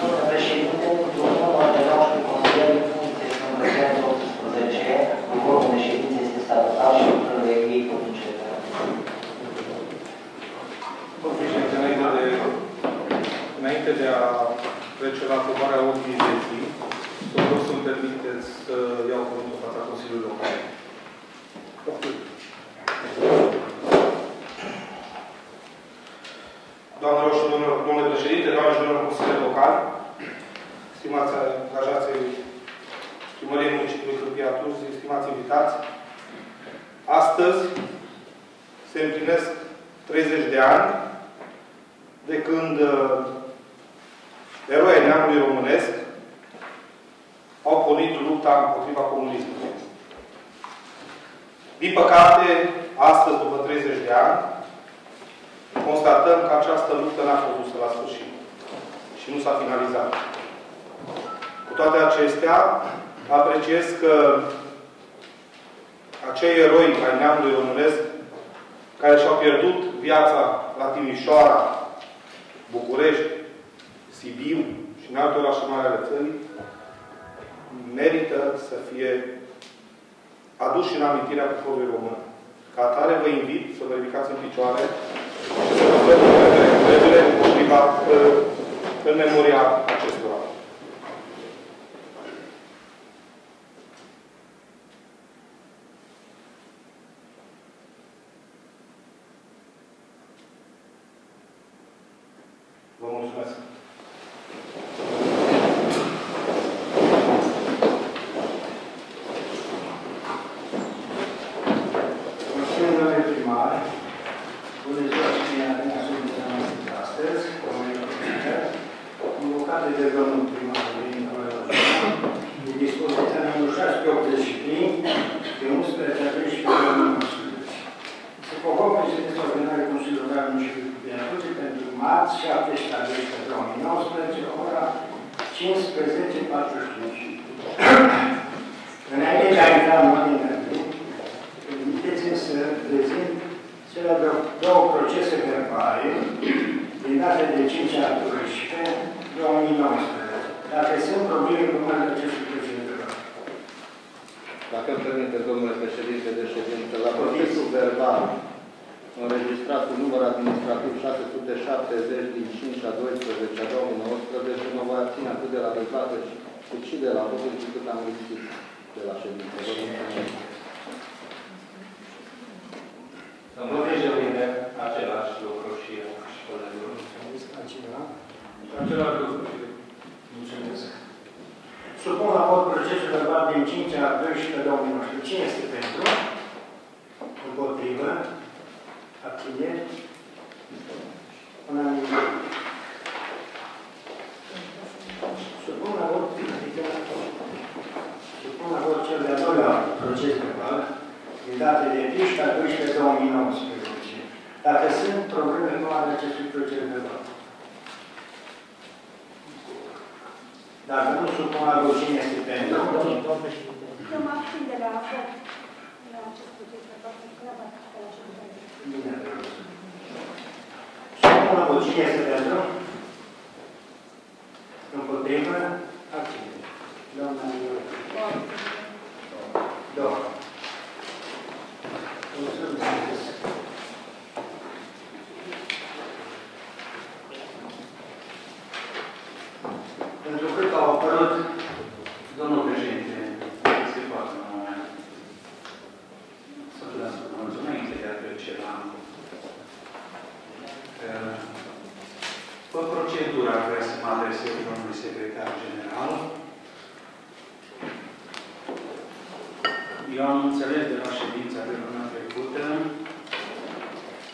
Domnule președinte, numărul de 19 consilieri în funcție și numărul 18, informul de ședință este statutar și lucrurile ei pot începe. Domnul președinte, înainte de, înainte de a trece la aprobarea ordinii de zi, vă rog să-mi permiteți să iau cuvântul în fața Consiliului Local. Doamnelor și domnilor, domnule președinte, doamnelor și domnilor consilieri locali, stimați angajații primăriei municipiului Câmpia Tuzi, stimați invitați, astăzi se împlinesc 30 de ani de când uh, eroii neamului românesc au pornit lupta împotriva comunismului. Din păcate, astăzi, după 30 de ani, constatăm că această luptă n-a fost dusă la sfârșit și nu s-a finalizat. Cu toate acestea, apreciez că acei eroi ai neamului românesc care și-au pierdut viața la Timișoara, București, Sibiu și în alte orașe mari ale țării, merită să fie aduși în amintirea poporului român. Ca atare vă invit să vă ridicați în picioare și să vă vă împotriva în memoria acestora.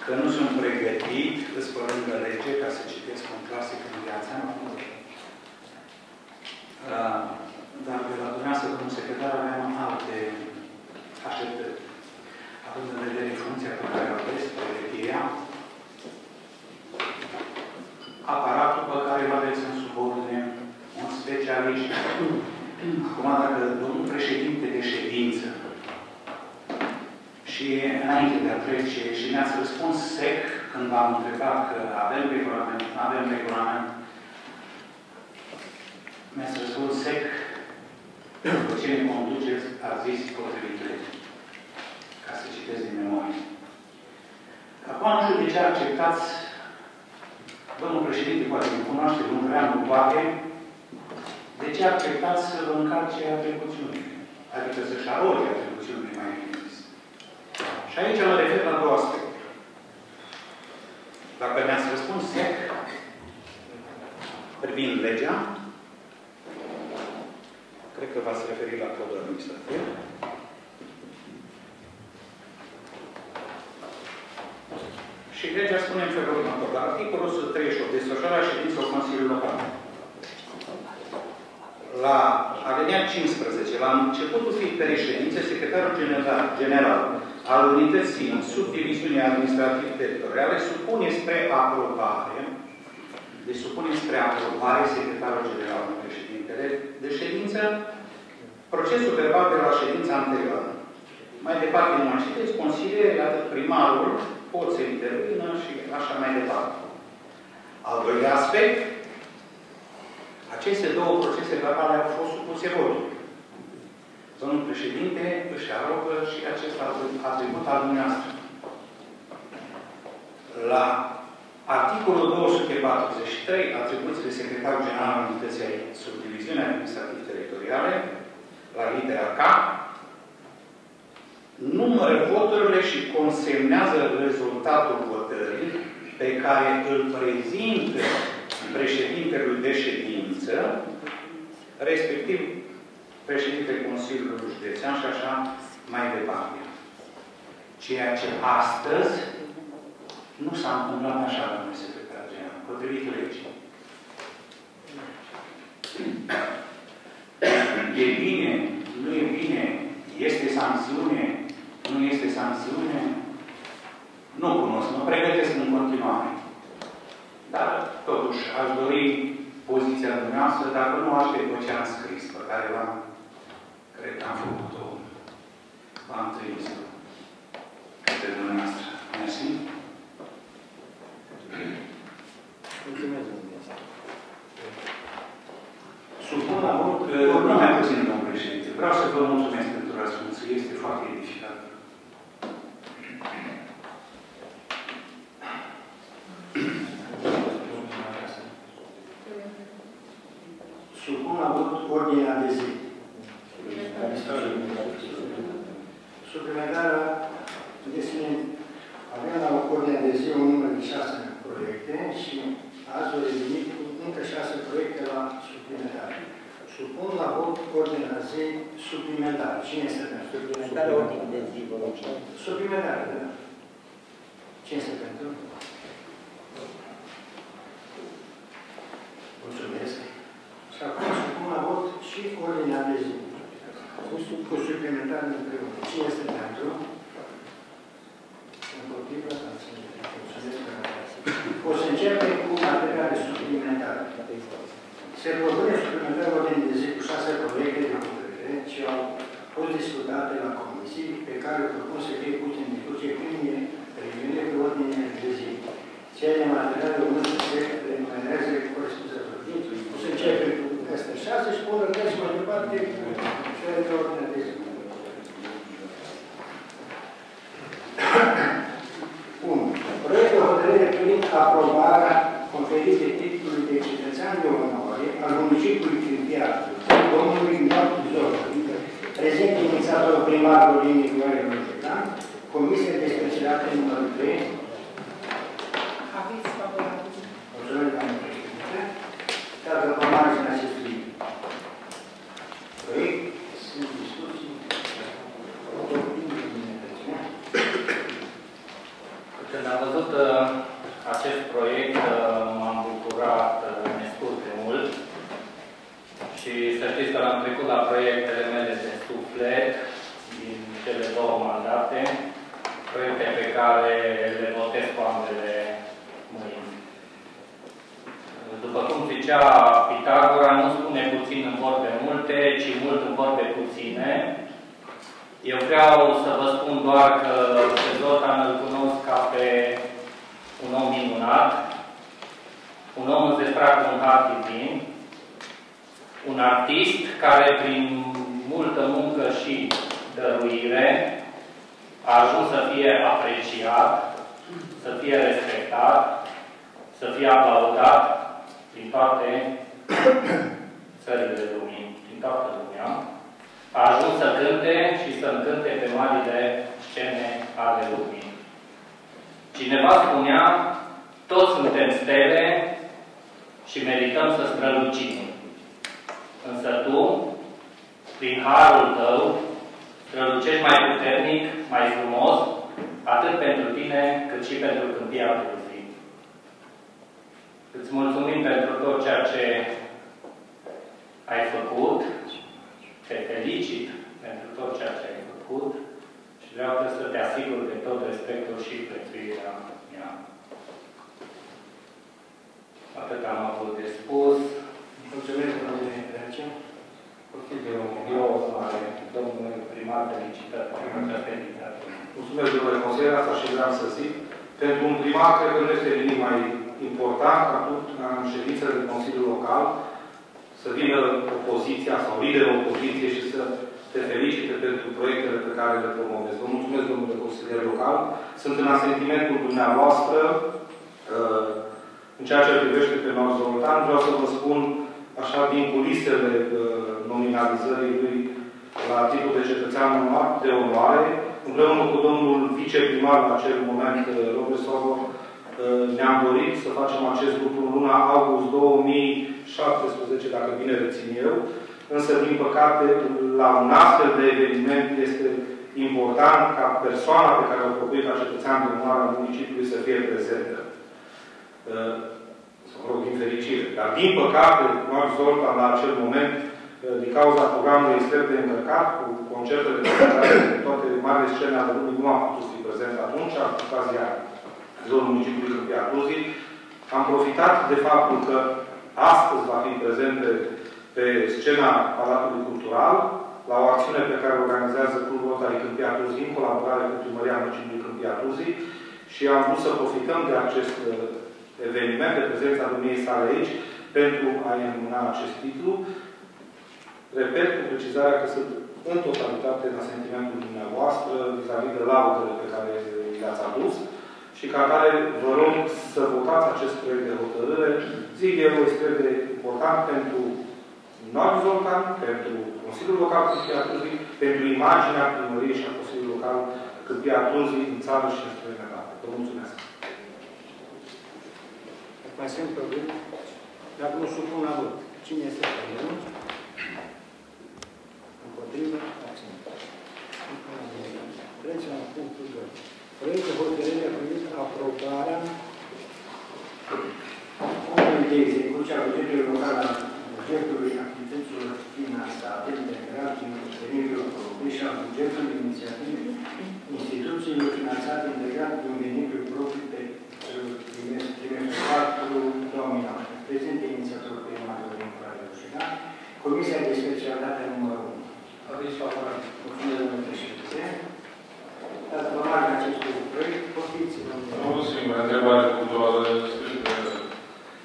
Că nu sunt pregătit, îți pe lângă lege, ca să citesc un clasic în viața mea. Uh, dar de la dumneavoastră, domnul secretar, aveam alte așteptări. Având în vedere funcția pe care o aveți, pregătirea, aparatul pe care îl aveți în subordine, un specialist. Acum, dacă domnul președinte de ședință și înainte de a trece și ne-ați răspuns sec când v-am întrebat că avem regulament, nu avem regulament, După ce ne conduceți, a zis potrivit legii. Ca să citesc din memorie. Acum nu știu de ce acceptați, domnul președinte poate îmi cunoaște, domnul Reanu poate, de ce acceptați să vă încarce atribuțiunile? Adică să-și aroge atribuțiunile mai bine zis. Și aici mă refer la două aspecte. Dacă mi-ați răspuns sec, privind legea, cred că v-ați referit la codul administrativ, și legea spune în felul următor. La articolul 138, desfășurarea ședințelor Consiliului Local. La aliniat 15, la începutul fiecărei ședințe, secretarul general, general al unității subdiviziunii administrativ-teritoriale supune spre aprobare, deci supune spre aprobare secretarul general, președintele de ședință, procesul verbal de la ședința anterioară. Mai departe, nu mai citeți, consilierii, atât primarul, pot să intervină și așa mai departe. Al doilea aspect, aceste două procese verbale au fost supuse votului. Domnul președinte își arogă și acest atribut al dumneavoastră. La articolul 243, atribuțiile secretarului general al unității subdiviziunii administrativ-teritoriale, la litera K, numără voturile și consemnează rezultatul votării pe care îl prezintă președintelui de ședință, respectiv președintele Consiliului Județean și așa mai departe. Ceea ce astăzi nu s-a întâmplat așa, domnule secretar general, potrivit legii. E bine, nu e bine, este sancțiune, nu este sancțiune, nu cunosc, mă pregătesc în continuare. Dar, totuși, aș dori poziția dumneavoastră, dacă nu aștept pe ce am scris, pe care l-am, cred că am făcut-o, v-am trimis-o către dumneavoastră. Mersi. Mulțumesc, domnule. Supun la vot, nu mai puțin, domnul președinte. Vreau să vă mulțumesc pentru răspuns. Este foarte edificant. Supun la vot ordinea de zi. Suplimentarea desene avem la ordinea de zi un număr de șase proiecte și azi o revenit cu încă șase proiecte la suplimentare. Supun la vot ordinea de zi suplimentară. Cine este pentru? Suplimentare ordine de zi, vă rog. Suplimentare, da. Cine este pentru? Mulțumesc. Și acum supun la vot și ordinea de zi. Cu, cu suplimentare împreună. Cine este pentru? Împotrivă? Mulțumesc. O să începem cu materiale suplimentare. Se propune suplimentare ordine de zi cu șase proiecte de hotărâre ce au fost discutate la comisii pe care propun să fie puse în discuție prin reuniune pe ordine de zi. Cele materiale urmă să se renumereze corespunzător. O să începem cu peste șase și până și mai departe cu cele de ordine de zi. 1. Proiect de hotărâre privind aprobarea conferită titlului de cetățean de onoare al municipiului Câmpiat, domnului Ioan Zorului, prezent inițiatorul primarului Nicolae Roșetan, Comisia de Specialitate numărul 3. Aveți favorabil. Mulțumesc, doamne președinte. Dacă pe marginea acestui proiect sunt discuții. Când am văzut uh, acest proiect, uh, m-am bucurat uh, nescurt de mult și să știți că l-am trecut la proiectele mele de suflet din cele două mandate, proiecte pe care le votez cu ambele mâini. După cum zicea Pitagora, nu spune puțin în vorbe multe, ci mult în vorbe puține. Eu vreau să vă spun doar că pe Zoltan îl cunosc ca pe un om minunat, un om înzestrat cu un har divin, un artist care prin multă muncă și dăruire, a ajuns să fie apreciat, să fie respectat, să fie aplaudat din toate țările lumii, din toată lumea, a ajuns să cânte și să încânte pe marile scene ale lumii. Cineva spunea, toți suntem stele și merităm să strălucim. Însă tu, prin harul tău, strălucești mai puternic, mai frumos, atât pentru tine, cât și pentru câmpia Târzi. Îți mulțumim pentru tot ceea ce ai făcut, te felicit pentru tot ceea ce ai făcut și vreau să te asigur de tot respectul și prețuirea mea. Atât am avut de spus. Mulțumesc, domnule Dracea. Eu, eu mare, domnule primar, felicitări pentru această inițiativă. Mulțumesc, domnule consilier, asta și vreau să zic. Pentru un primar, cred că nu este nimic mai important ca tot în ședințele de Consiliu Local să vină opoziția sau liderul opoziției și să te felicite pentru proiectele pe care le promovezi. Vă mulțumesc, domnule consilier local. Sunt în asentimentul dumneavoastră uh, în ceea ce privește pe Nord Zoltan. Vreau să vă spun, așa, din culisele uh, nominalizării lui la titlul de cetățean de onoare, împreună cu domnul viceprimar în acel moment, uh, Robesovo, ne-am dorit să facem acest lucru în luna august 2017, dacă bine rețin eu, însă, din păcate, la un astfel de eveniment este important ca persoana pe care o propui ca cetățean de onoare al municipiului să fie prezentă. Să mă rog, din fericire. Dar, din păcate, Marc Zoltan, la acel moment, din cauza programului extrem de încărcat, cu concertele de toate marile scene ale lumii, nu a putut fi prezent atunci, a ocazia zonul municipiului Câmpia Tuzii. Am profitat de faptul că astăzi va fi prezent pe, pe scena Palatului Cultural, la o acțiune pe care o organizează Clubul Rotary Câmpia Tuzii, în colaborare cu Primăria Municipiului Câmpia Tuzii, și am vrut să profităm de acest uh, eveniment, de prezența dumnei sale aici, pentru a-i înmâna acest titlu. Repet cu precizarea că sunt în totalitate în sentimentul dumneavoastră vis-a-vis -vis de laudele pe care le-ați adus și ca care vă rog să votați acest proiect de hotărâre. Zic eu, este de important pentru Nord Zoltan, pentru Consiliul Local Câmpia Târzii, pentru imaginea primăriei și a Consiliului Local Câmpia Târzii în țară și în străinătate. Vă mulțumesc. Mai sunt probleme? Dacă nu supun la vot. Cine este pentru? Împotrivă? Abținut. Trecem la punctul 2 proiect de hotărâre privind aprobarea planului de execuție a bugetului local al bugetului activităților finanțate integrat din venitul propriu și al bugetului inițiativei instituțiilor finanțate integrat din venitul propriu pe trimestrul 2019. Prezent inițiatorul primarul din Praia Comisia de specialitate numărul 1. Aveți favorabil. Mulțumesc, domnule președinte. Dați urmare acestui proiect, poftiți, Nu, singura întrebare culturală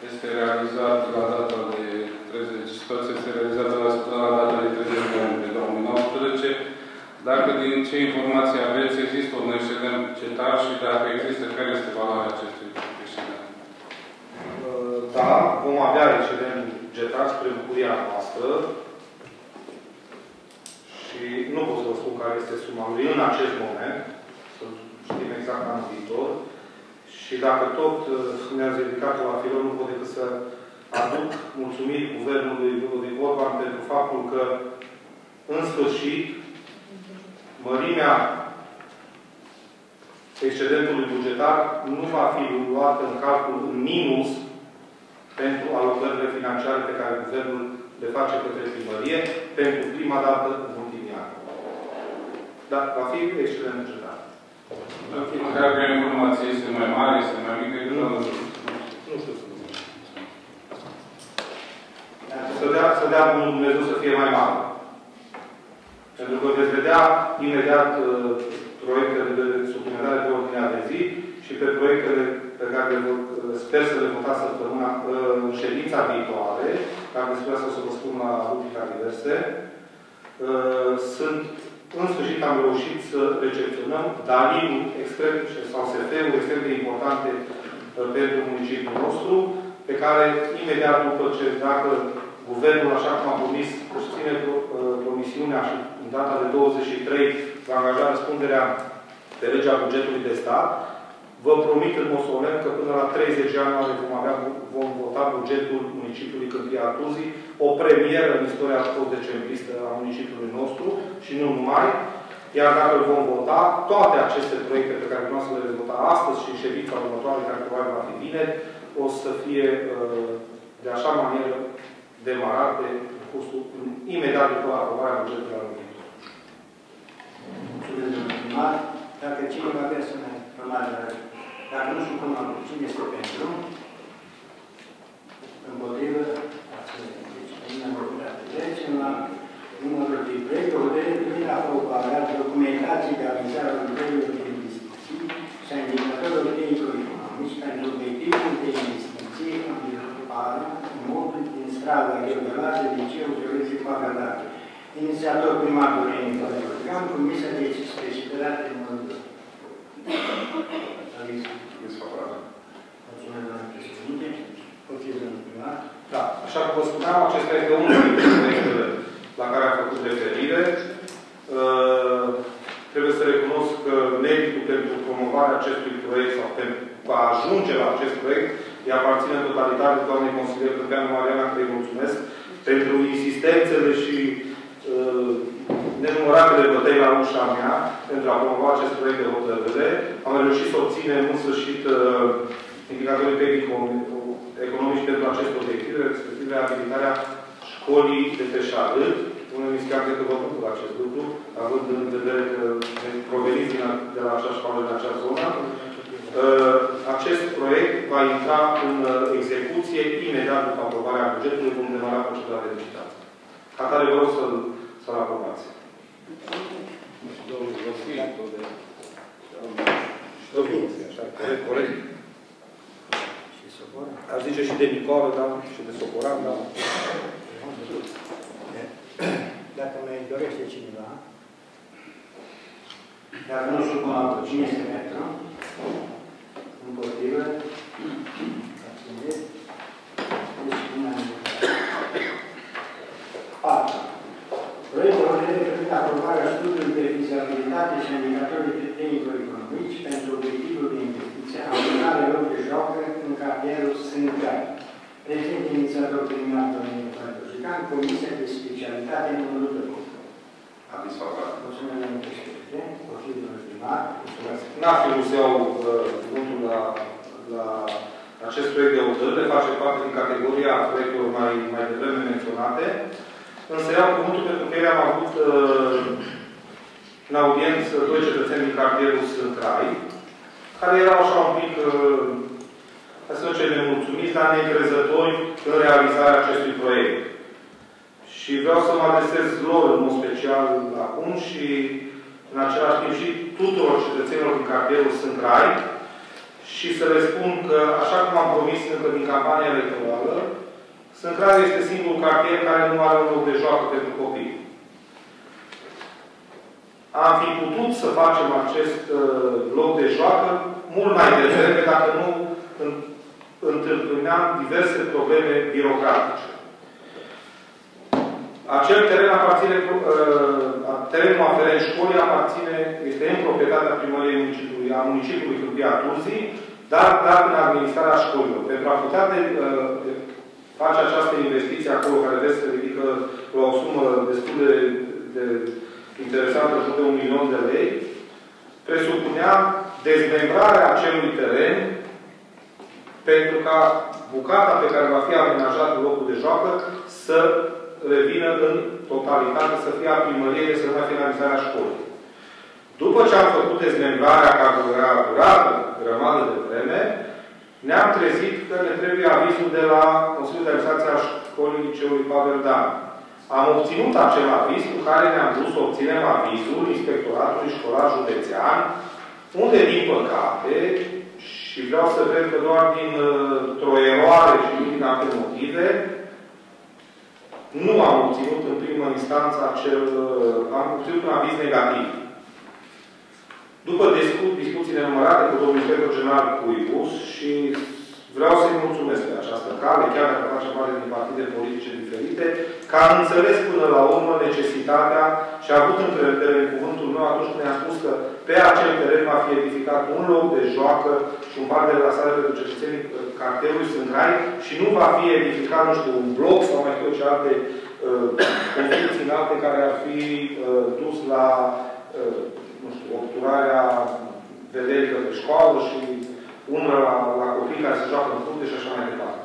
este realizat la data de 30, situația este realizată la, la data de 30 noiembrie 2019. Dacă din ce informații aveți, există un excedent cetar și dacă există, care este valoarea acestui excedent? Da, vom avea excedent cetar spre bucuria noastră și nu pot să vă spun care este suma lui în acest moment știm exact anul viitor. Și dacă tot uh, ne-ați ridicat la filon, nu pot decât să aduc mulțumiri Guvernului Ludovic Orban pentru faptul că, în sfârșit, mărimea excedentului bugetar nu va fi luată în calcul în minus pentru alocările financiare pe care Guvernul le face către primărie pentru prima dată în ultimii ani. Dar va fi excelent bugetar. Dacă informația este mai mare, este mai mică, nu, nu știu să să dea, să dea Bunul Dumnezeu să fie mai mare. Pentru că veți vedea imediat uh, proiectele de suplimentare pe ordinea de zi și pe proiectele pe care le, uh, sper să le votați săptămâna uh, în ședința viitoare, care despre asta o să vă spun la rubrica diverse. Uh, sunt, în sfârșit, am reușit să recepționăm DALI-ul extrem, sau SF-ul extrem de importante uh, pentru municipiul nostru, pe care, imediat după ce, dacă Guvernul, așa cum a promis, susține promisiunea și în data de 23 va angaja răspunderea pe legea bugetului de stat, Vă promit în mod solemn că până la 30 ianuarie vom, avea, vom vota bugetul municipiului Câmpia Tuzii, o premieră în istoria post-decembristă a municipiului nostru și nu numai. Iar dacă îl vom vota, toate aceste proiecte pe care vreau să le vota astăzi și în ședința următoare, care probabil va fi vineri, o să fie uh, de așa manieră demarate în cursul, imediat după aprobarea bugetului anului viitor. Mulțumesc, domnule primar. Dacă cineva vrea să ne dacă nu știu cum am cine este pentru, împotrivă, Trecem la numărul de proiect, o hotărâre privind aprobarea documentației de avizare a lucrărilor de investiții și a indicatorilor tehnico-economici pentru obiectivul de investiție în virtuală imobili din strada Gheorghelată, Liceul Teorezic Pagadache. Inițiator primarul Nicolae Iorgan, Comisia de Specialitate numărul 2. Aviz. Aviz favorabil. Mulțumesc, doamne președinte. Poftiți, domnul primar. Da, așa cum vă spuneam, acesta este unul dintre proiectele la care am făcut referire. Uh, trebuie să recunosc că meritul pentru promovarea acestui proiect sau pentru a ajunge la acest proiect îi aparține în totalitate doamnei consilier Câmpeanu Mariana, care îi mulțumesc pentru insistențele și uh, nenumăratele bătăi la ușa mea pentru a promova acest proiect de hotărâre. Am reușit să obținem în sfârșit uh, indicatorii tehnico-economici pentru acest obiectiv, respectiv reabilitarea școlii de pe Șarât. Unul mi chiar că vă bucur acest lucru, având în vedere că proveniți de la acea școală, de acea zonă. Uh, acest proiect va intra în uh, execuție imediat după aprobarea bugetului, vom demara procedura de licitație. Ca tare vă rog să-l să aprobați. Domnul Vasile, Domnul, așa, corect, corect. Și Sopor. Aș zice și de Nicoară, da, și de Socoran, da. Dacă mai dorește cineva, dacă nu știu cum am cine este pentru, împotrivă, abțineți, deci unanimitate. 4. Proiectul hotărâre privind aprobarea studiului de fizabilitate și indicatorului tehnico-economici pentru obiectivul de investiție amânare loc de joacă în cartierul Sângrai. Prezent inițiator primar domnul Fătușican, Comisia de Specialitate numărul 2. Aviz favorabil. Mulțumesc, domnule președinte. Poftim, domnul primar. Mulțumesc. N-ar fi să iau cuvântul la, la acest proiect de hotărâre, face parte din categoria proiectelor mai, mai devreme menționate. Însă iau cuvântul pentru că am avut uh, în audiență doi cetățeni din cartierul Sântrai, care erau așa un pic, uh, să nu ce nemulțumiți, dar necrezători în realizarea acestui proiect. Și vreau să mă adresez lor în mod special acum și în același timp și tuturor cetățenilor din cartierul Sântrai și să le spun că, așa cum am promis încă din campania electorală, Sâncrare este singurul cartier care nu are un loc de joacă pentru copii. Am fi putut să facem acest uh, loc de joacă mult mai devreme, dacă nu întâlneam diverse probleme birocratice. Acel teren aparține, uh, terenul aferent școlii aparține, este în proprietatea primăriei municipiului, a municipiului Câmpia Turzii, dar dat în administrarea școlilor. Pentru a putea de, uh, face această investiție acolo, care vezi că ridică la o sumă destul de, de interesantă, jur de un milion de lei, presupunea dezmembrarea acelui teren pentru ca bucata pe care va fi amenajat locul de joacă să revină în totalitate, să fie a primăriei, să nu mai finalizarea școlii. După ce am făcut dezmembrarea care a durat grămadă de vreme, ne-am trezit că ne trebuie avizul de la Consiliul de Administrație a Școlii Liceului Pavel Dan. Am obținut acel aviz cu care ne-am dus să obținem avizul Inspectoratului Școlar Județean, unde, din păcate, și vreau să cred că doar din uh, o eroare și nu din alte motive, nu am obținut în primă instanță acel, am obținut un aviz negativ. După discu discuții nenumărate cu domnul inspector general Cuibus și vreau să-i mulțumesc pe această cale, chiar dacă face parte din partide politice diferite, că am înțeles până la urmă necesitatea și a avut încredere în cuvântul meu atunci când i-am spus că pe acel teren va fi edificat un loc de joacă și un bar de relaxare pentru cetățenii cartelului Sâncrai și nu va fi edificat, nu știu, un bloc sau mai știu ce alte uh, construcții înalte care ar fi uh, dus la uh, nu știu, obturarea vederii de școală și una la, la copii care se joacă în frunte și așa mai departe.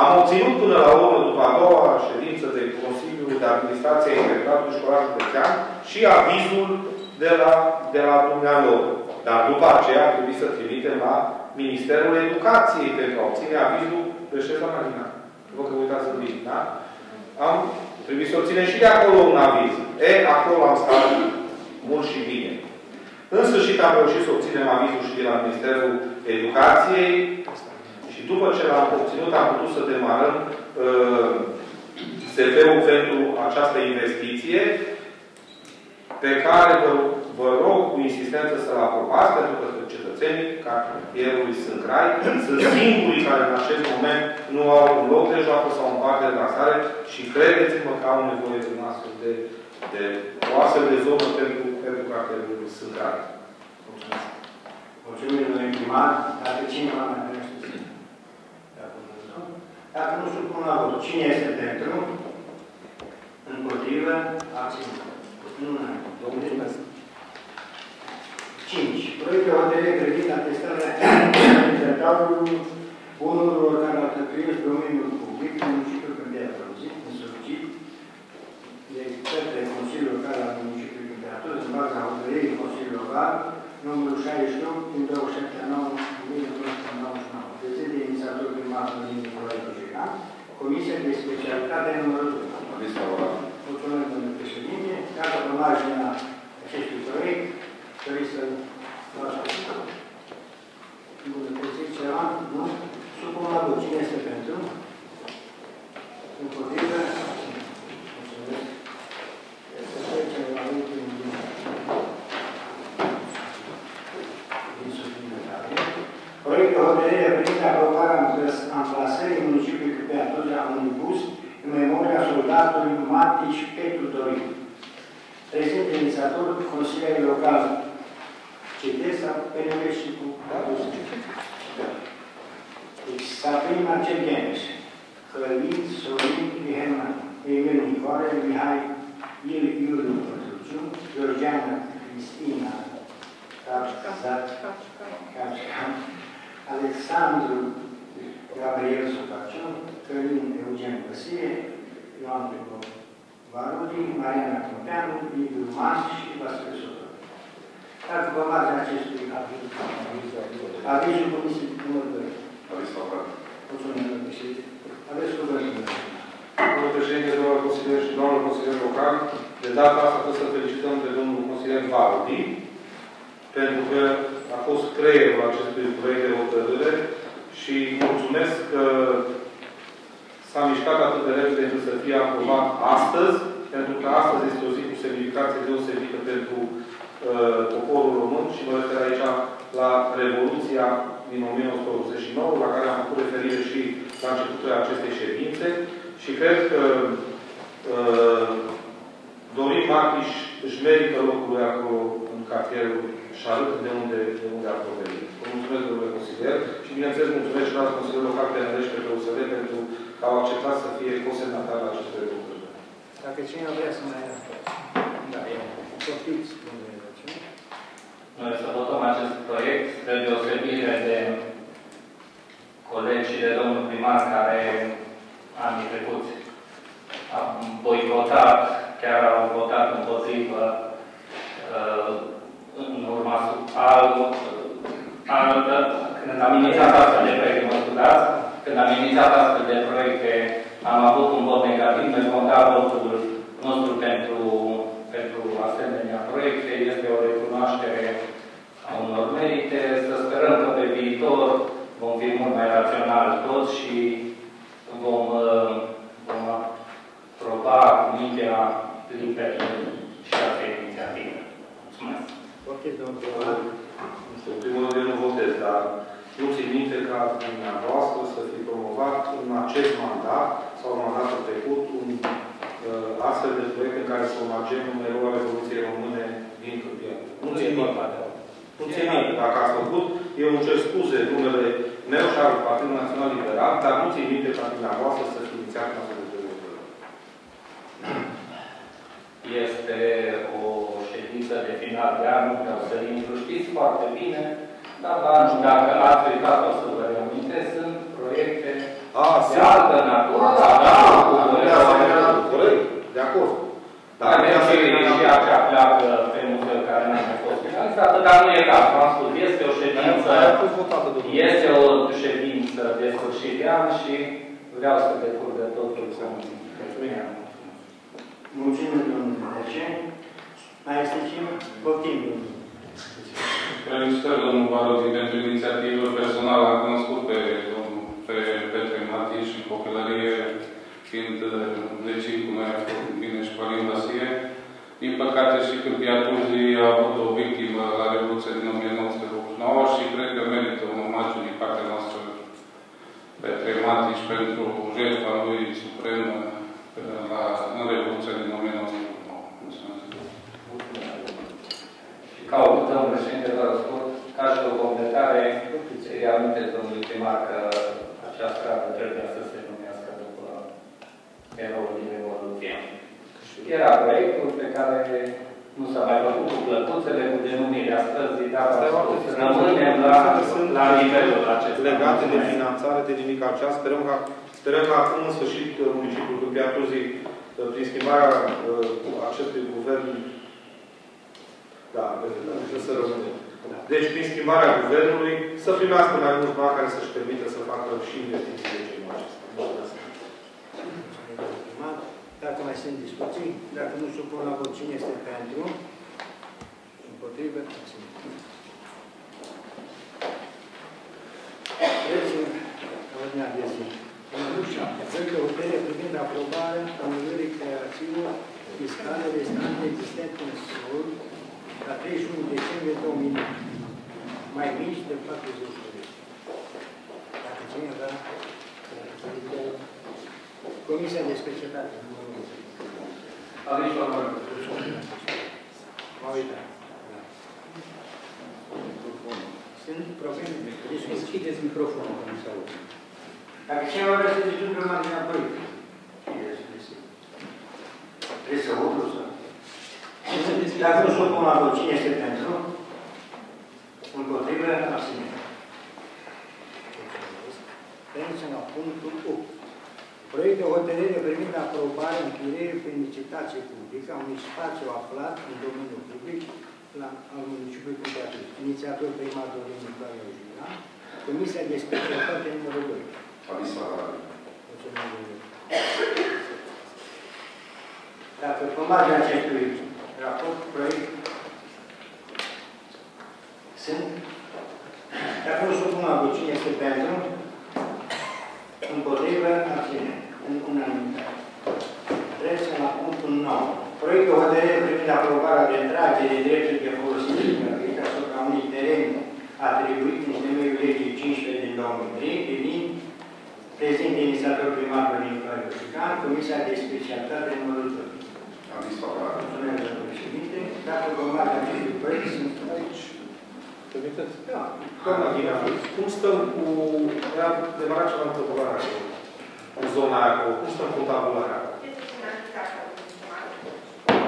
Am obținut până la urmă, după a doua ședință de Consiliul de Administrație a Integratului Școlar Județean și avizul de la, de la dumnealor. Dar după aceea trebuie să trimitem la Ministerul Educației pentru a obține avizul de șeza Marina. Vă că uitați în bine, da? Am, trebuie să obținem și de acolo un aviz. E, acolo am stat mult și bine. În sfârșit am reușit să obținem avizul și de la Ministerul Educației și după ce l-am obținut am putut să demarăm uh, SF-ul pentru această investiție pe care vă, vă rog cu insistență să-l aprobați pentru că cetățenii cartierului sunt rai, sunt singurii care în acest moment nu au un loc de joacă sau un parc de relaxare și credeți-mă că au nevoie de un astfel de, de o astfel de zonă pentru, pentru cartierul sunt rai. Mulțumesc. Mulțumim, domnule primar. Dacă cineva mai vrea să se Dacă nu supun la vot, cine este pentru? Împotrivă? Abținut. Nu, nu. Mulțumesc. 5. Proiect de hotărâre privind atestarea inventarului bunurilor care au tăcuiesc domeniul public în municipiul Câmpia Prăzit, în solicit de către Consiliul Local al municipiului Câmpia Prăzit, în baza hotărârii Consiliului Local, numărul 68 din 27 1999. Prezent de inițiator primar Dorin Nicolae Dujica, Comisia de Specialitate numărul 2. Aviz favorabil. Mulțumesc, domnule președinte. Dacă pe marginea acestui proiect, doriți să luați cuvântul? Îmbunătățiți ceva? Nu? Supun la vot. Cine este pentru? Împotrivă? organizzatore, consigliere locale, Cetesa Penevescicu, Sabrina Cerghenes, Călin Sorin Mihena, Emil Nicoare, Mihai Iuliu, Georgiana Cristina, Alessandro Gabriel Sopaccion, Călin Eugen Vasie, Ioan Pecov. Varudi, Mariana Câmpeanu, Liviu Mas și Vasile Sotor. Dacă vă marge acestui aviz, avizul Comisiei numărul 2. Aviz favorabil. Mulțumim, domnule președinte. Aveți cuvântul. Domnul președinte, domnul consilier și domnul consilier local, de data asta trebuie să felicităm pe domnul consilier Varudi, pentru că a fost creierul acestui proiect de hotărâre și mulțumesc că s-a mișcat atât de repede încât să fie aprobat astăzi, pentru că astăzi este o zi cu semnificație deosebită pentru uh, poporul român și mă refer aici la Revoluția din 1989, la care am făcut referire și la începutul acestei ședințe și cred că uh, Dorin Machiș își merită locul lui acolo în cartierul și arăt de unde, de unde a provenit. Vă mulțumesc, domnule consilier, și bineînțeles mulțumesc și la Consiliul Local PNL și pe USR pentru că au acceptat să fie cosemnatar la aceste lucruri. Dacă cineva vrea să mai... Da, eu. Poftiți, domnule Răciu. Noi să votăm acest proiect spre deosebire de colegi și de domnul primar care anii trecuți am boicotat, chiar au votat împotrivă uh, în urma al, al, când am inițiat astfel de proiecte, mă scuzați, când am inițiat astfel de proiecte, am avut un vot negativ, noi vom da votul nostru pentru, pentru asemenea proiecte. Este o recunoaștere a unor merite. Să sperăm că pe viitor vom fi mult mai raționali toți și vom, vom limpede și alte inițiative. Mulțumesc. Ok, domnul primar. În primul rând, eu nu votez, dar nu țin minte ca dumneavoastră să fi promovat în acest mandat sau în mandatul trecut un uh, astfel de proiect în care să omagem eroa Revoluției Române din Câmpia. Nu țin minte. Nu țin minte. Dacă ați făcut, eu îmi cer scuze în numele meu și al Partidului Național Liberal, dar nu țin minte ca dumneavoastră să fi inițiat un astfel de proiect. Este o ședință de final de an, nu vreau să intru, știți foarte bine, dar la- dacă ați uitat, o să vă reamintesc, sunt proiecte A, de altă natură, da, da, cu de asemenea, corect, de acord. Dar avem și regia cea pleacă pe muzeu care nu a mai fost finalizată, dar nu e cazul. Am spus, este o ședință, Aia a fost votată, domnule. este o ședință de sfârșit de an și vreau să decurgă totul cum bine. Mulțumim, domnul Merce. Mai este cine? Poftim, domnul. Felicitări, domnul Barodi, pentru inițiativă personală. Am cunoscut pe, domnul, pe Petre Mati și copilărie, fiind uh, vecin cu noi, a fost bine și Părin Vasie. Din păcate și Câmpia Tuzii a avut o victimă la Revoluția din 1989 și cred că merită un omagiu din partea noastră Petre Matici pentru jertfa lui supremă uh, la, în Revoluția din 1989. Mulțumesc. Și ca o domnul președinte, vă scurt, ca și o completare, realmente domnului primar că această stradă trebuie să se numească după eroul din Revoluție. Era proiectul pe care nu s-a mai făcut cu plăcuțele, cu denumirea străzii, dar Asta e am foarte spus, simplu. rămânem la, Sunt la nivelul acesta. legate de finanțare, de nimic altceva. Sperăm ca, sperăm ca acum, în sfârșit, municipiul Câmpia Tuzii, uh, prin schimbarea uh, acestui guvern, da, să să rămâne. Deci, prin schimbarea guvernului, să primească mai mulți bani care să-și permită să facă și investiții de genul acesta. Mulțumesc. Dacă mai sunt discuții, dacă nu supun la vot, cine este pentru? Împotrivă? Abține. Trecem la ordinea de zi. Numărul 7. Proiect de hotărâre privind aprobarea anulării creațiilor fiscale restante existente în sol la 31 decembrie 2009, mai mici de 40 de lei. Dacă cineva Comisia de specialitate. numărul unu. Aici la mână. M-am uitat. Da. Sunt probleme. Deci deschideți microfonul, că nu se aude. Dacă cineva vrea să zice pe marginea proiectului, cine să deschide? Trebuie să aud sau? Dacă nu supun la vot, cine este pentru? Împotrivă, abține. Trecem la punctul 8. Proiect de hotărâre privind aprobarea închirierii prin licitație publică a unui spațiu aflat în domeniul public la, al municipiului Cumpeatu. Inițiator primar Dorin Nicolae Ojina, Comisia de Specialitate numărul 2. Avis favorabil. Mulțumesc, domnule. Dacă pe marginea acestui raport, proiect, sunt, dacă nu supun la vot, cine este pentru, împotrivă, abține, în unanimitate. Trecem la punctul 9. Proiectul hotărâre privind aprobarea de tragere de drepturi de folosire gratuită asupra unui teren atribuit în temeiul legii 15 din 2003, privind prezent inițiator primar Dorin Clarifican, Comisia de Specialitate numărul 2. Avis favorabil. Mulțumesc, domnule președinte. Dacă vă marcă acestui proiect, sunt aici. Permiteți? Da. Doamna Dina, cum stăm cu... Am demarat ceva întâmplare acolo, în zona aia acolo. Cum stăm cu tabularea?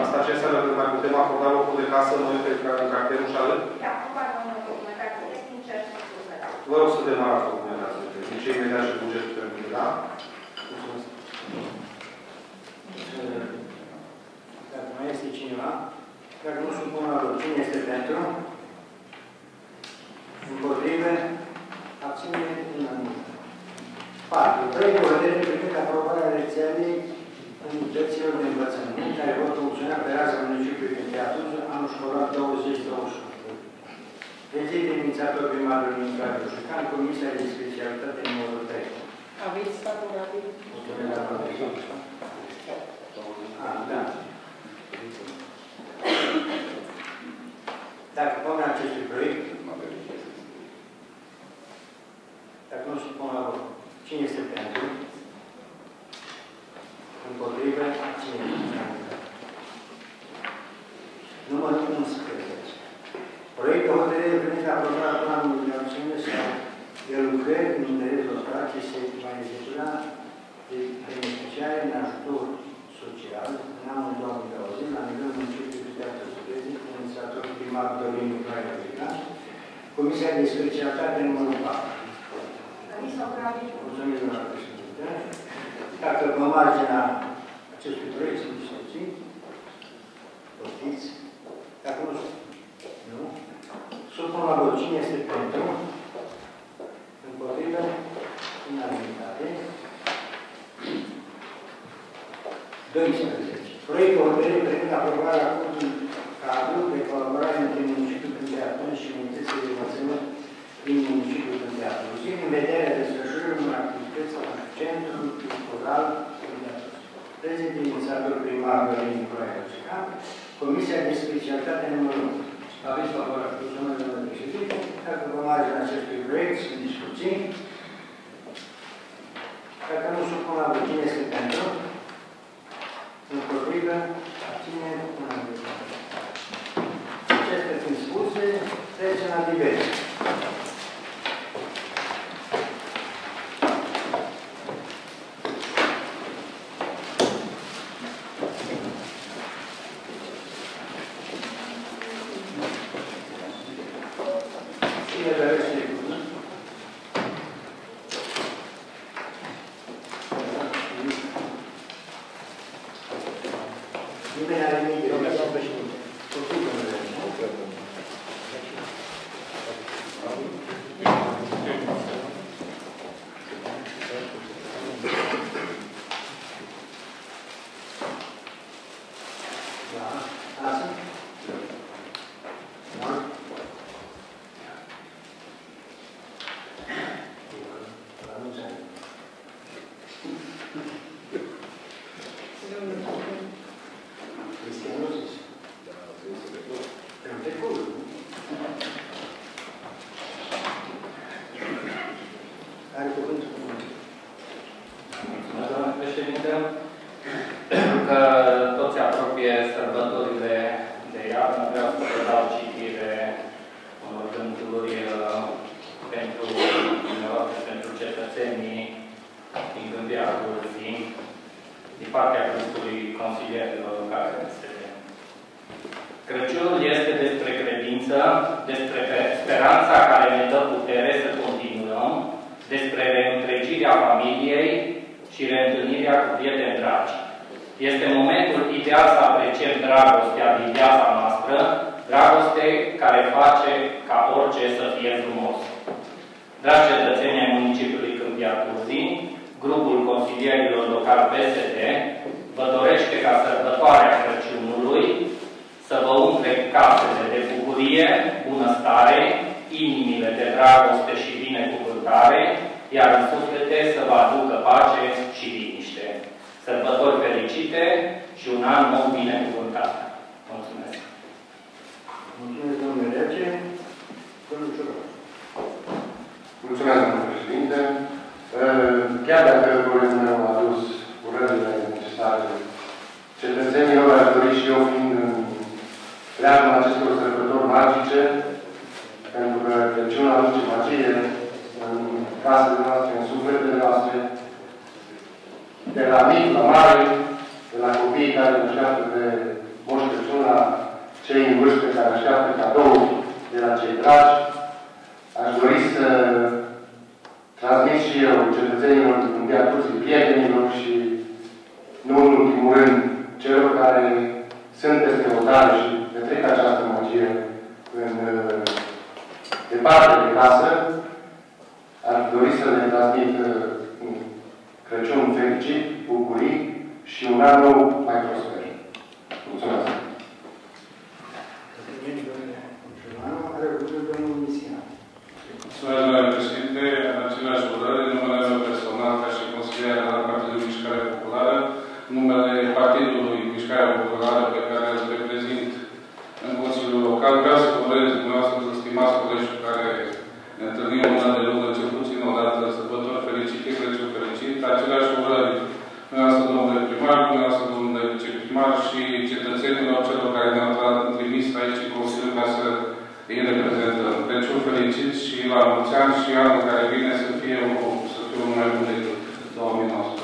Asta ce înseamnă că mai putem acorda locul de casă noi pe care în cartierul și alăt? Vă rog să demarați documentația. Deci imediat și bugetul permite, da? Mulțumesc. Dacă mai este cineva, dacă nu supun la vot, cine este pentru? Împotrive? Abține unanimitate. 4. Proiectul hotărâre privind aprobarea rețelei unităților de învățământ care vor funcționa pe raza municipiului Pinteatuz anul școlar 2021. Prezid inițiator primarul Nicolae Rușucan, Comisia de Specialitate numărul 3. Aveți favorabil? Mulțumesc, doamna proiectului. Dacă oamenii acestui proiect, dacă nu supun la vot, cine este pentru? Comisia de Specialitate numărul 4. Mulțumim, doamna președinte. Dacă pe marginea acestui proiect sunt discuții, poftiți. Dacă nu, nu. Supun la vot. Cine este pentru? Împotrivă? Unanimitate. 12. Proiectul hotărârii privind aprobarea acordului cadru de colaborare între prezent inițiator primar Dorin Nicolae Cica, Comisia de Specialitate numărul 1. Aveți favoarea cu domnul președinte, dacă vă marginea acestui proiect sunt discuții. Dacă nu supun la votine, este pentru și cetățenilor celor care ne-au trimis aici în Consiliu ca să îi reprezentăm. Deci, Crăciun fericit și la mulți ani și anul care vine să fie, să fie un mai bun decât 2019.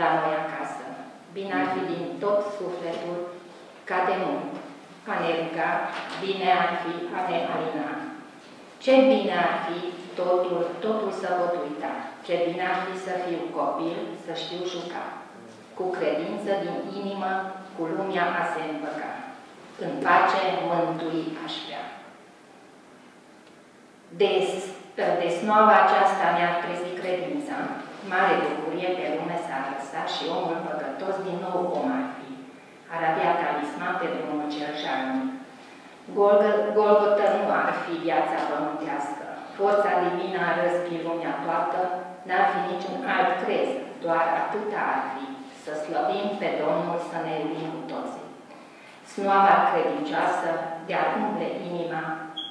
La noi acasă. Bine ar fi din tot sufletul ca de mult a ne ruga, bine ar fi a ne alina. Ce bine ar fi totul, totul să pot uita. Ce bine ar fi să fiu copil, să știu juca. Cu credință din inimă, cu lumea a se împăca. În pace mântui aș vrea. Des, desnoava aceasta mi-ar trezi credința. Mare bucurie pe lume s-ar lăsa și omul păcătos din nou om ar fi. Ar avea talisman pe drumul cel jalnic. Golgotă nu ar fi viața pământească. Forța divină ar răzbi lumea toată, n-ar fi niciun alt crez, doar atâta ar fi, să slăvim pe Domnul, să ne iubim cu toții. Snoava credincioasă, de-ar umple inima,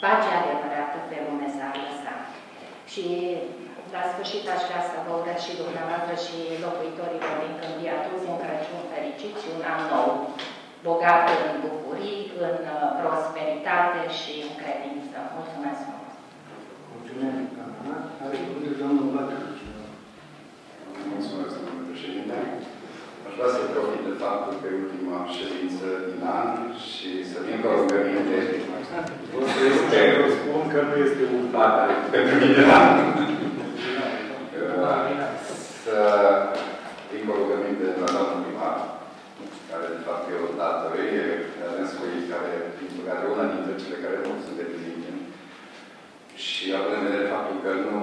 pacea adevărată pe lume s-ar lăsa. Și la sfârșit aș vrea să vă urez și dumneavoastră și locuitorilor din Câmpia Tuzi un Crăciun fericit și un an nou, bogat în bucurii, în uh, prosperitate și în credință. Mulțumesc mult! Mulțumesc, doamna. Are cuvântul domnul Bătrân. Mulțumesc, domnule președinte. Aș vrea să profit de faptul că e ultima ședință din an și să vin cu o rugăminte. O să vă spun că nu este ultima. Da, pentru mine da. Să vin cu o rugăminte de la domnul primar, care de fapt e o datorie dânsului, care, din păcate, una dintre cele care nu sunt deplinite. Și având în vedere faptul că nu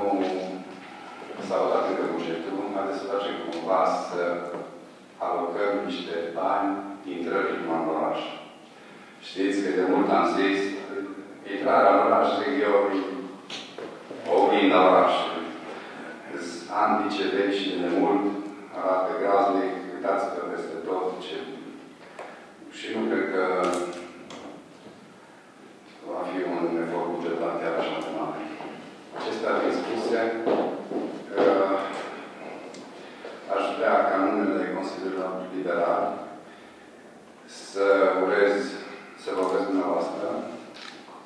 s-a votat încă bugetul, haideți să facem cumva să alocăm niște bani intrării în oraș. Știți că de mult am zis, intrarea în oraș, zic eu, o oglindă orașului. Ani de ce vechi și de mult, arată graznic, uitați-vă peste tot ce... Și nu cred că va fi un efort bugetar chiar așa de mare. Acestea fiind spuse, uh, aș vrea ca în numele Consiliului Liberal să urez, să vă urez dumneavoastră,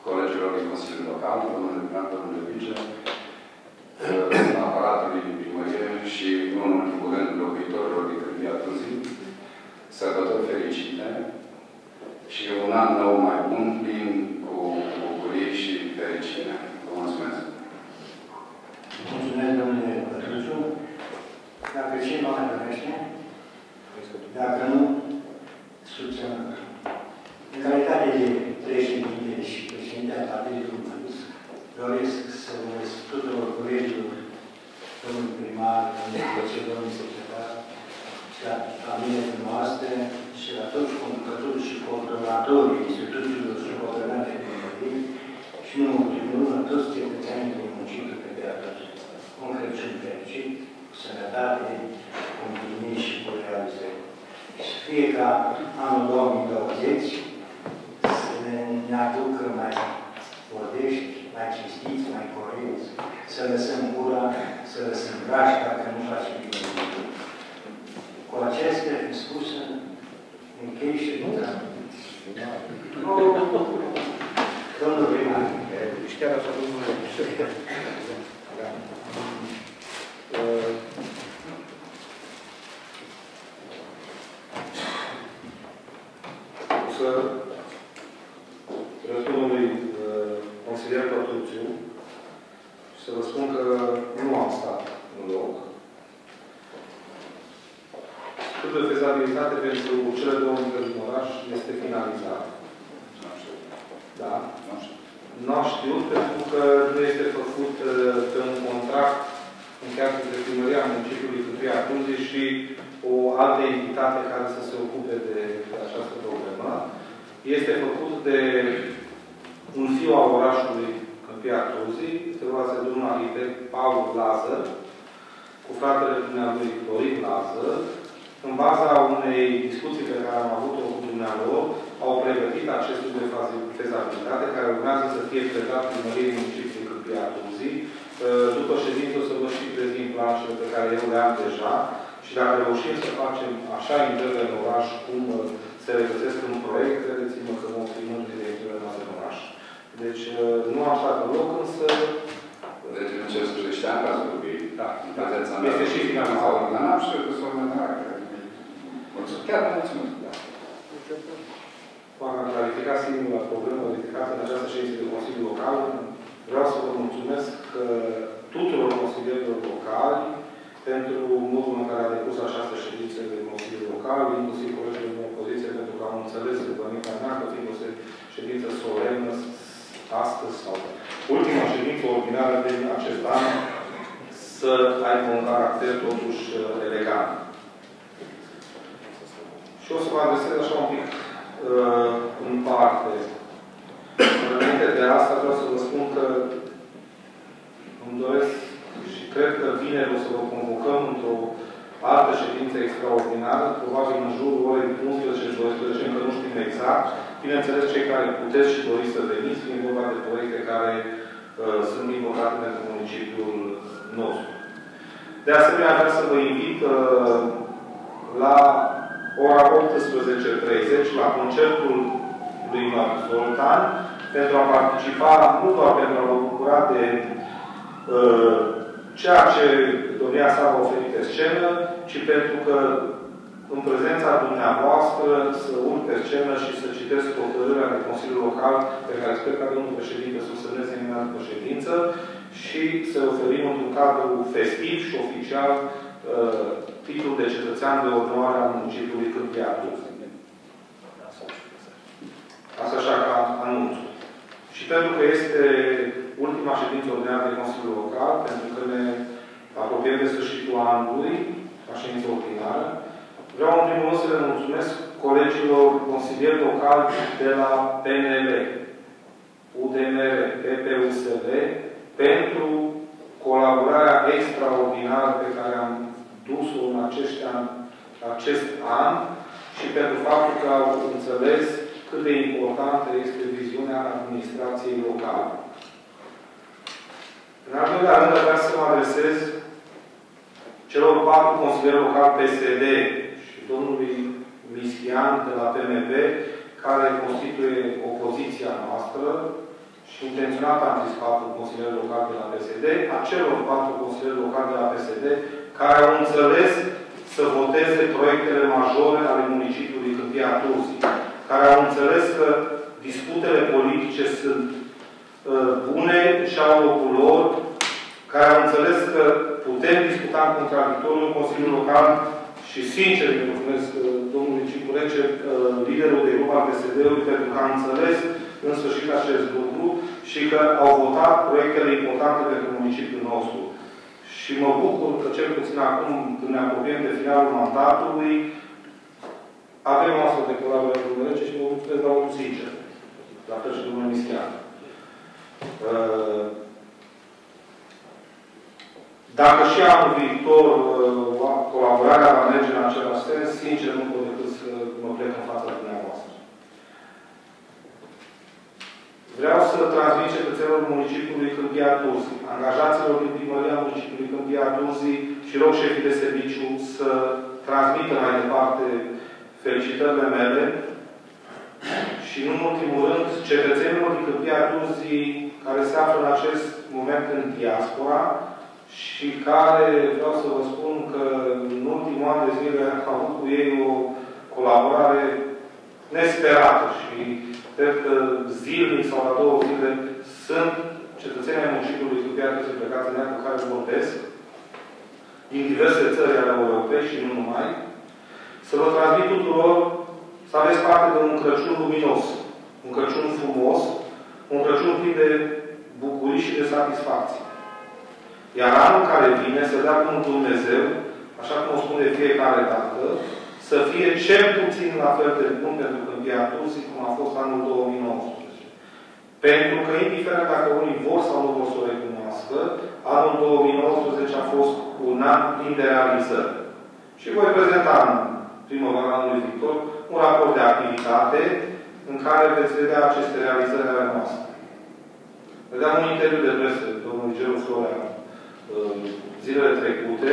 colegilor din Consiliul Local, domnule Plan, domnule Vice, aparatului din primărie și, nu în ultimul rând, locuitorilor din Câmpia Tuzii, sărbători fericite și un an nou mai bun, plin cu bucurie și fericire. Vă mulțumesc! Mulțumesc, domnule Pătruțu. Dacă cineva mai dorește, dacă nu, subționăm. În calitate de președinte și președinte al Partidului Mădus, doresc să mulțumesc tuturor colegilor, domnul primar, domnul vice, domnul secretar, și la familiile noastre și la toți conducătorii și coordonatorii instituțiilor și guvernante de primărie și, nu în ultimul rând, la toți cetățenii din municipiul pe care atunci un Crăciun fericit, cu sănătate, cu împliniri și cu realizări. Și fie ca anul 2020 să ne, ne aducă mai vorbești, mai cinstiți, mai corecți, să lăsăm gura, să lăsăm braș dacă nu facem bine. Cu acestea fi spusă, închei ședința. Domnul primar. Deci chiar așa, domnule da. Uh, O să răspund unui uh, consilier Pătruțiu și să vă spun că nu am stat în loc. Studiul de fezabilitate pentru cele două intrări în oraș este finalizat. Da. Nu am știut pentru că nu este făcut uh, pe un contract încheiat între primăria municipiului Câmpia Tunzi și o altă entitate care să se ocupe de această problemă. Este făcut de un fiu al orașului Câmpia Tuzii, este vorba de domnul arhitect Paul Lazar, cu fratele dumnealui Dorin Lazar, în baza unei discuții pe care am avut-o cu dumnealor, au pregătit acest studiu de fezabilitate, care urmează să fie predat primăriei municipiului Câmpia Tuzii. După ședință o să vă și prezint planșele pe care eu le am deja și dacă reușim să facem așa intrări în oraș cum se regăsesc în proiect, credeți-mă că vom fi mândri de intrările noastre în oraș. Deci nu am stat în loc, însă... Deci în ce sfârșit an ați vorbit. Da. În prezența mea. Este și finalizat. Dar n-am știut că s-o Mulțumesc. Chiar mulțumesc. Da. Am clarificat singura problemă ridicată în această ședință de Consiliu Local. Vreau să vă mulțumesc tuturor consilierilor locali pentru modul în care a decurs această ședință de Consiliu Local, inclusiv colegii din opoziție, pentru că am înțeles că Bănica mea, că fiind o ședință solemnă, astăzi sau ultima ședință ordinară din acest an, să aibă un caracter totuși elegant. Și o să vă adresez așa un pic uh, în parte. Înainte de asta vreau să vă spun că îmi doresc și cred că vineri o să vă convocăm într-o altă ședință extraordinară, probabil în jurul orei 11 și 12, încă nu știm exact. Bineînțeles, cei care puteți și doriți să veniți, fiind vorba de proiecte care uh, sunt invocate pentru municipiul nostru. De asemenea, vreau să vă invit uh, la ora 18.30 la concertul lui Marc Zoltan pentru a participa, nu doar pentru a vă bucura de uh, ceea ce domnia sa va oferi pe scenă, ci pentru că în prezența dumneavoastră să urc pe scenă și să citesc hotărârea de Consiliul Local pe care sper ca domnul președinte să o semneze în altă ședință și să oferim într-un cadru festiv și oficial uh, titlul de cetățean de onoare al municipiului Câmpia Asta așa ca anunț. Și pentru că este ultima ședință ordinară de Consiliul Local, pentru că ne apropiem de sfârșitul anului, ca ședință ordinară, vreau în primul rând să le mulțumesc colegilor consilieri locali de la PNL, UDMR, PPUSL, pentru colaborarea extraordinară pe care am dus-o în acești ani, acest an și pentru faptul că au înțeles cât de importantă este viziunea administrației locale. În al doilea rând, vreau să mă adresez celor patru consilieri locali PSD și domnului Mischian de la PMP, care constituie opoziția noastră și intenționat am zis patru consilieri locali de la PSD, a celor patru consilieri locali de la PSD care au înțeles să voteze proiectele majore ale municipiului Câmpia Turzii, care au înțeles că disputele politice sunt uh, bune și au locul lor, care au înțeles că putem discuta în contradictoriu în Consiliul Local și sincer îi mulțumesc uh, domnului Cipurece, uh, liderul de grup al PSD-ului, pentru că a înțeles în sfârșit acest lucru și că au votat proiectele importante pentru municipiul nostru. Și mă bucur că cel puțin acum, când ne apropiem de finalul mandatului, avem o astfel de colaborare cu Rece și vă mulțumesc la unul sincer. La fel și domnul Mischian. Uh, dacă și anul viitor uh, colaborarea va merge în același sens, sincer, nu pot decât să mă plec în fața dumneavoastră. Vreau să transmit cetățenilor municipiului Câmpia Turzii, angajaților din primăria municipiului Câmpia Turzii și rog șefii de serviciu să transmită mai departe felicitările mele. Și, nu în ultimul rând, cetățenilor din Câmpia Turzii care se află în acest moment în diaspora și care, vreau să vă spun că în ultimul an de zile am avut cu ei o colaborare nesperată și cred că zilnic sau la două zile sunt cetățenii ai municipiului Câmpia Turzii plecați în ea cu care vorbesc din diverse țări ale Europei și nu numai, să vă transmit tuturor să aveți parte de un Crăciun luminos, un Crăciun frumos, un Crăciun plin de bucurii și de satisfacție. Iar anul care vine să dea cum Dumnezeu, așa cum o spune fiecare dată, să fie cel puțin la fel de bun pentru Câmpia Turzii, cum a fost anul 2019. Pentru că, indiferent dacă unii vor sau nu vor să o recunoască, anul 2019 a fost un an plin de realizări. Și voi prezenta în primăvara anului viitor un raport de activitate în care veți vedea aceste realizări ale noastre. Vedeam un interviu de presă, domnul Gelu Florea, zilele trecute,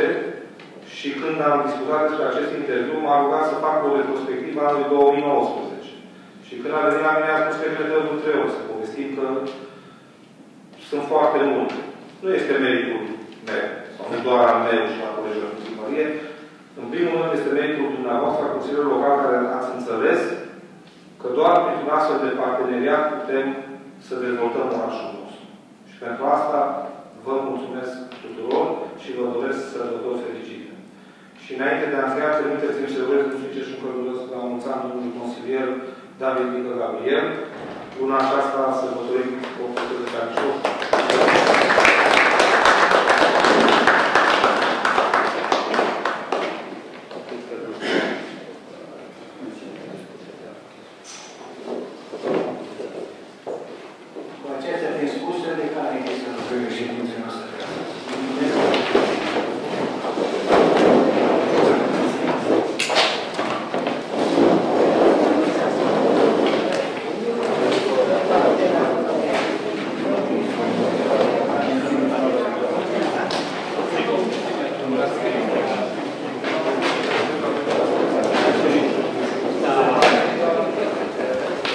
și când am discutat despre acest interviu, m-a rugat să fac o retrospectivă anului 2019. Și când a venit la mine, a spus că cred că trebuie să povestim că sunt foarte multe. Nu este meritul meu, sau nu doar al meu și al colegilor de primărie. În primul rând este meritul dumneavoastră, a Consiliului Local, care ați înțeles că doar printr-un astfel de parteneriat putem să dezvoltăm orașul nostru. Și pentru asta vă mulțumesc tuturor și vă doresc sărbători fericite. Și înainte de a încheia, permiteți-mi să urez un succes și un călduros la mulți ani domnului consilier David Mică Gabriel. Luna aceasta sărbătorim 800 de ani